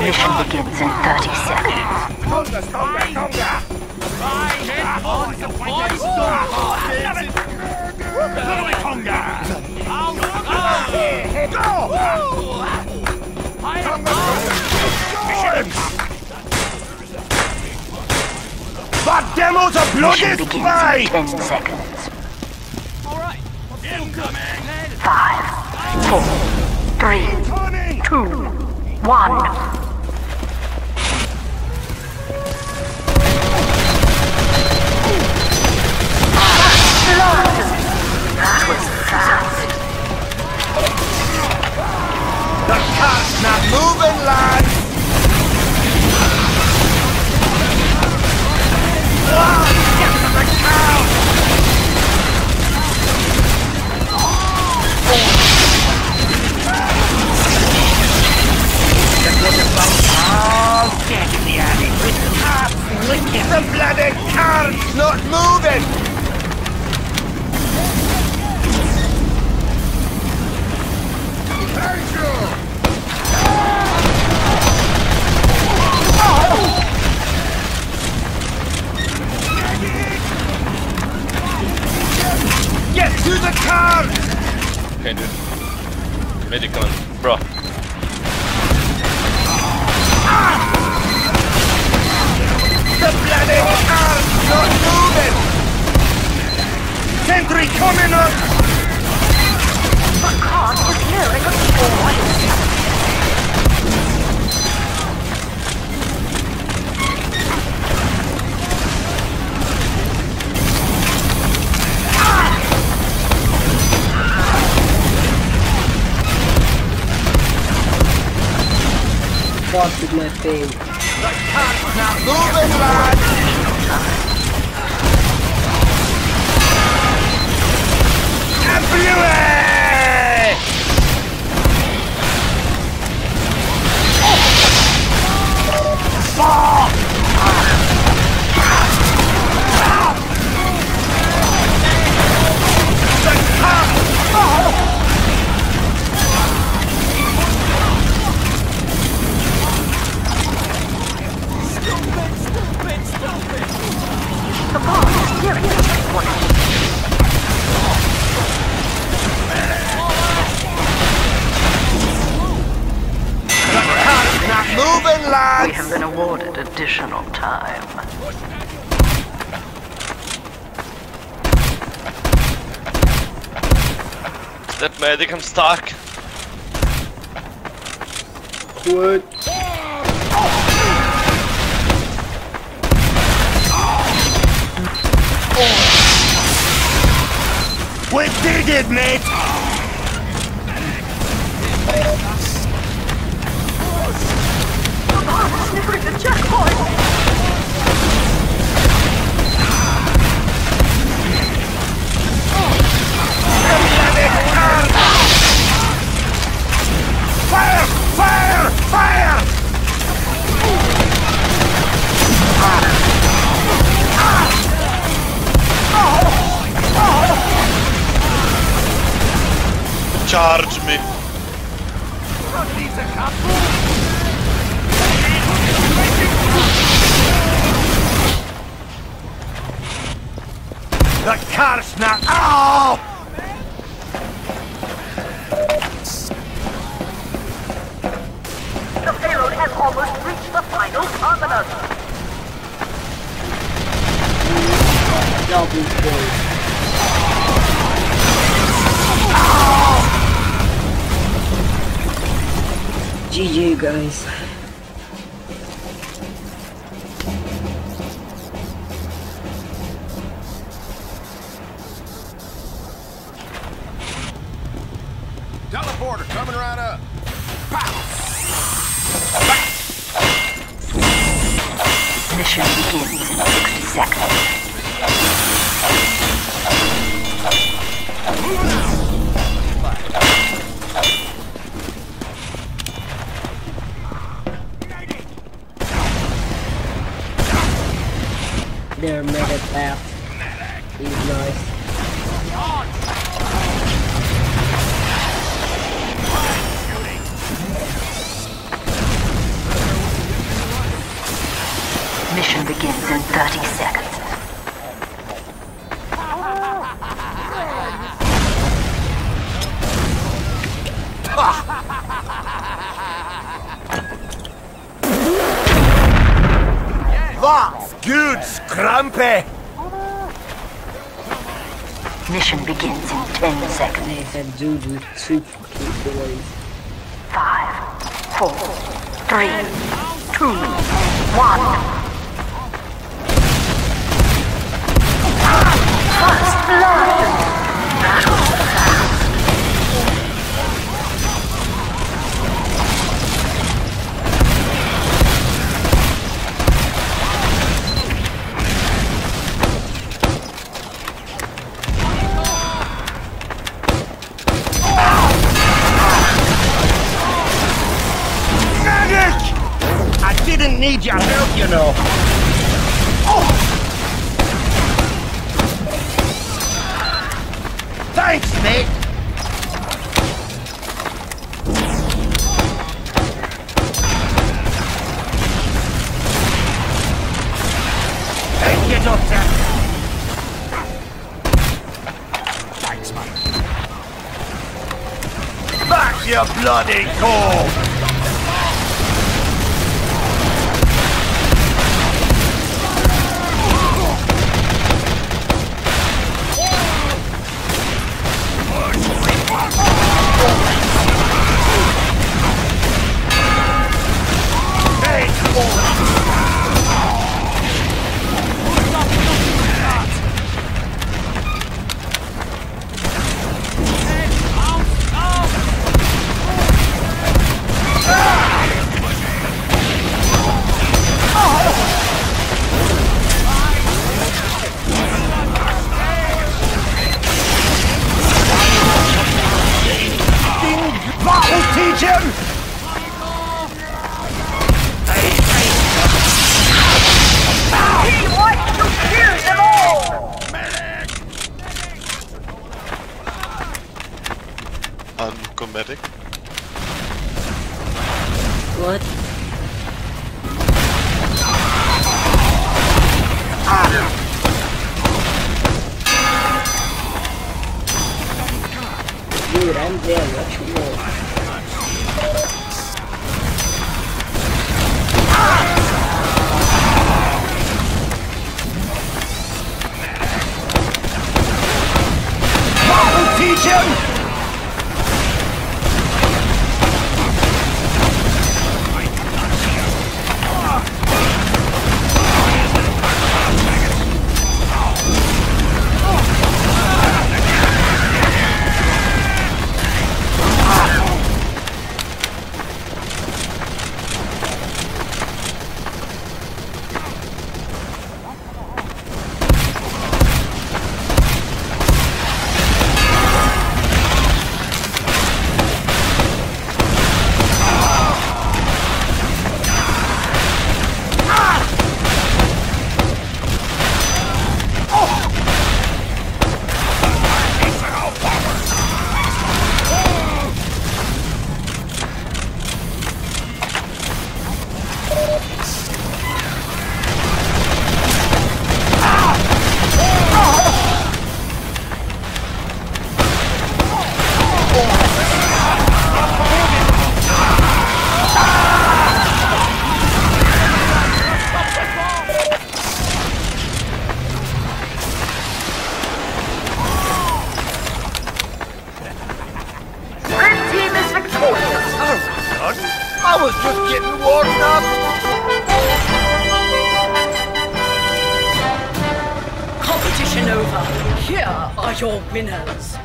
Mission begins in 30 seconds. Tonga, Tonga, Tonga! Head on the boys That demo's a bloody spy! in 10 seconds. Five, four, three, two, one. That was fast. The not moving, lad! Okay, dude. Medic on. Bro. The bloody car's not moving! Sentry coming up! The car is hearing a voice. Thing. The car's not moving, lad! Blew it! Been awarded additional time. That medic, I'm stuck. What? We did it, mate! Charge me. The car's not. Oh! The payload has almost reached the final terminus. Double kill. Guys. Teleporter coming right up. Mission begins in 60 seconds. their mega. He's nice. Mission begins in 30 seconds. Vá! Good, Scrumpy! Mission begins in 10 seconds. They had dude with two fucking boys. Five, four, three, two, one. First blood. Didn't need your help, you know. Oh! Thanks, mate. Thank you, Doctor. Thanks, mate. Back your bloody core! That'll him! He wants to kill them all. Uncomedic. What? Are your winners.